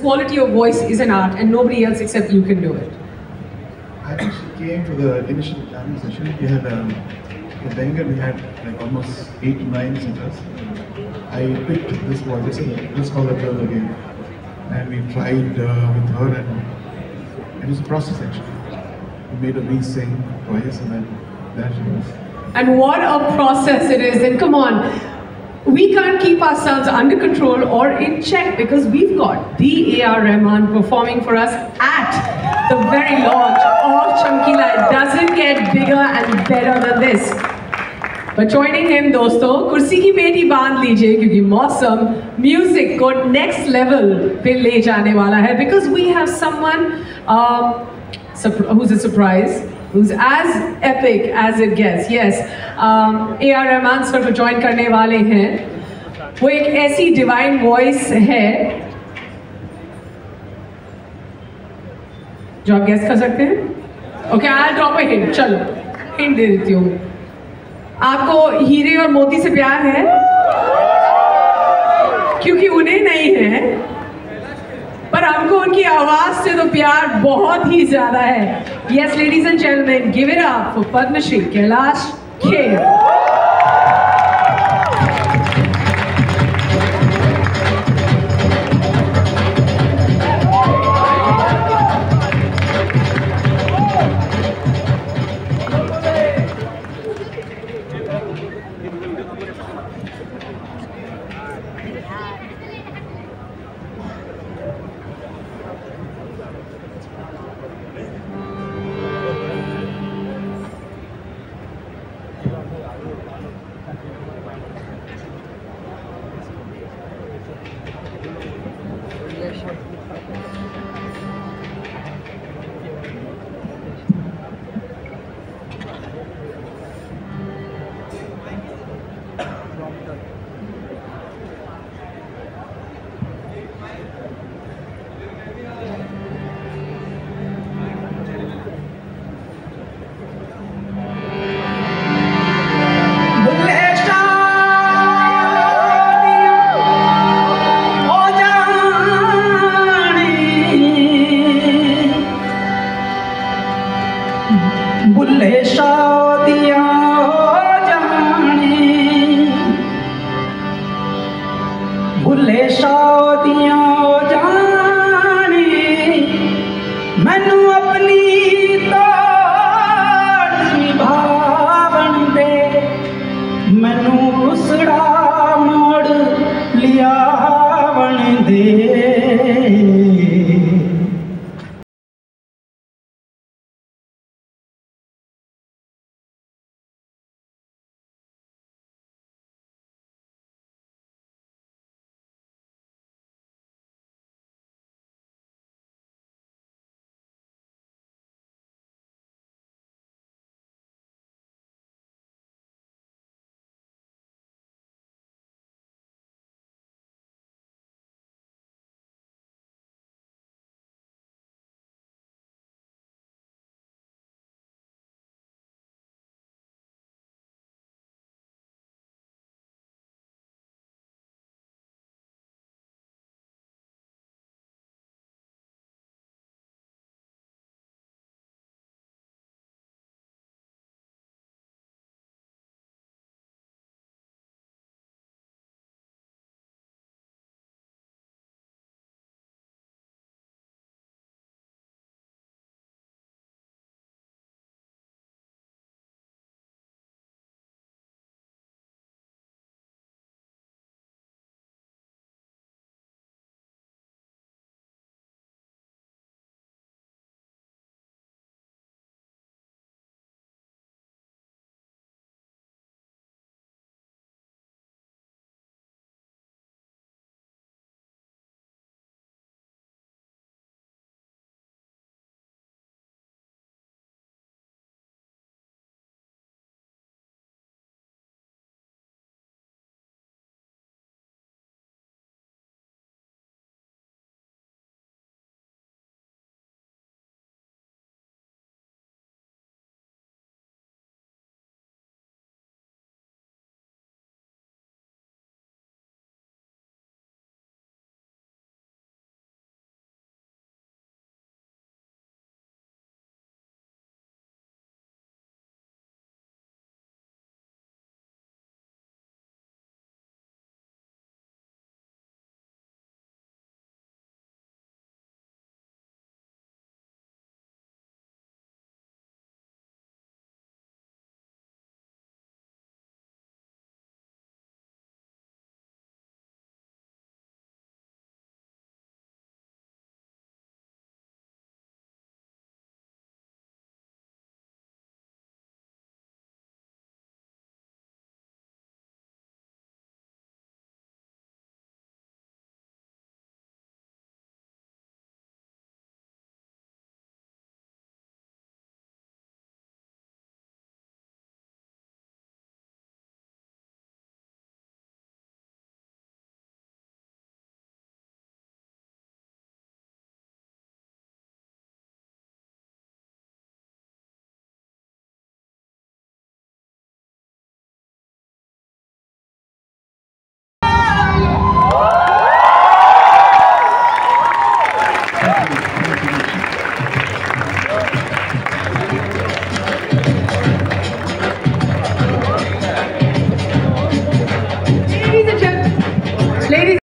quality of voice is an art and nobody else except you can do it. I think she came to the initial jamming session. We had um, the Bengal, we had like almost eight to nine singers. I picked this voice. Let's call the girl again. And we tried uh, with her, and it was a process actually. We made her re-sing twice, and then there she was. And what a process it is. And come on, we can't keep ourselves under control or in check because we've got the A.R. Rahman performing for us at the very launch of Chamkila. It doesn't get bigger and better than this. But joining him, दोस्तों कुर्सी की पेटी बांध लीजिए क्योंकि मौसम music को next level पे ले जाने वाला है because we have someone who's a surprise who's as epic as it gets. Yes um, A.R. Rahman sir को ज्वाइन करने वाले हैं वो एक ऐसी डिवाइन वॉइस है जो आप गेस कर सकते हैं? Okay I drop a hint चलो हिंट दे देती हूँ। आपको हीरे और मोती से प्यार है? क्योंकि उन्हें नहीं है पर हमको उनकी आवाज़ से तो प्यार बहुत ही ज़्यादा है। yes ladies and gentleman give it up for Padmashri Kailash Kher